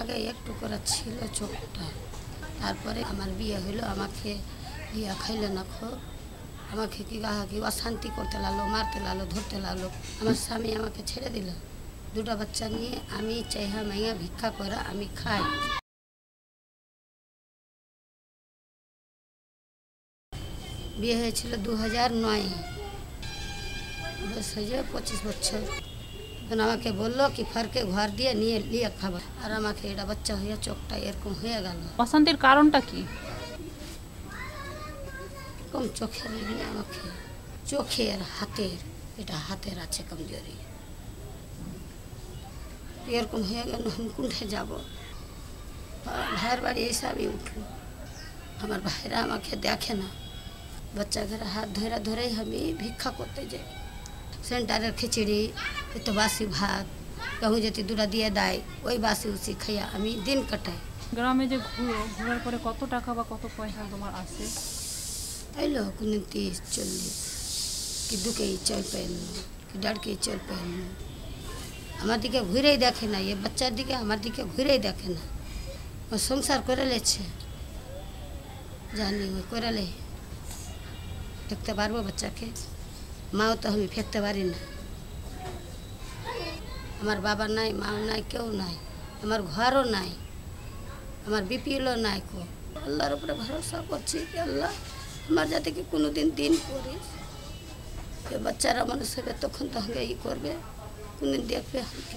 আগে একটু করে ছিল চোখটা। তারপরে আমার বিয়ে হইল, আমাকে বিয়ে খাইলে না খো। আমাকে কি গাহা কি অশান্তি করতে লাগল, মারতে লাগল, ধরতে লাগল। আমার স্বামী আমাকে ছেড়ে দিল। দুটো বাচ্চা নিয়ে আমি চাইহা মাইয়া ভিক্ষা করে আমি খাই। বিয়ে হয়েছিল দু হাজার নয় পঁচিশ বছর। তখন আমাকে বলল কি ফারকে ঘর দিয়ে নিয়ে নিয়ে খাবার আর আমাকে এটা বাচ্চা হয়ে চোখটা এরকম হয়ে গেল। অশান্তির কারণটা কি? কম চোখের আমাকে। চোখের হাতের এটা হাতের আছে কমজোরি। এরকম হয়ে গেল আমি যাব। ভাইয়ের বাড়ি এসে আমি উঠল। আমার ভাইরা আমাকে দেখে না। বাচ্চা ঘরে হাত ধরে ধরেই আমি ভিক্ষা করতে যাই। সেন্টারের খিচুড়ি একটু বাসি ভাত কেউ যদি দুটা দিয়ে দেয় ওই বাসি উসি খাইয়া আমি দিন কাটাই গ্রামে যে ঘুরো ঘোরার পরে কত টাকা বা কত পয়সা তোমার আসে আইলো কোনদিন তিরিশ চল্লিশ কি দু কেজি চল পেল কি দেড় কেজি চল পেল আমার দিকে ঘুরেই দেখে না এ বাচ্চার দিকে আমার দিকে ঘুরেই দেখে না ও সংসার করে লেছে জানি ওই করে লে দেখতে পারবো বাচ্চাকে মাও তো আমি ফেকতে পারি না। আমার বাবা নাই, মাও নাই, কেউ নাই, আমার ঘরও নাই, আমার বিপিএলও নাই কো। আল্লাহর উপরে ভরসা করছি কি আল্লাহ, আমার যাতে কি কোনো দিন দিন করি বাচ্চারা মানুষ হবে তখন তো আমাকে ই করবে, কোনদিন দেখবে আমাকে।